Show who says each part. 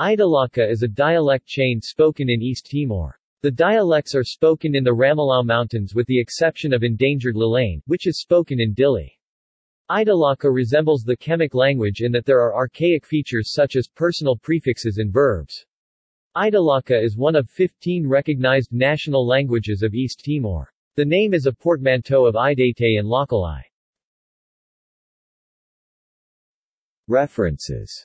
Speaker 1: Idalaka is a dialect chain spoken in East Timor. The dialects are spoken in the Ramelau Mountains with the exception of endangered Lolein, which is spoken in Dili. Idalaka resembles the Kemak language in that there are archaic features such as personal prefixes and verbs. Idalaka is one of 15 recognized national languages of East Timor. The name is a portmanteau of Idaté and Lakalai.
Speaker 2: References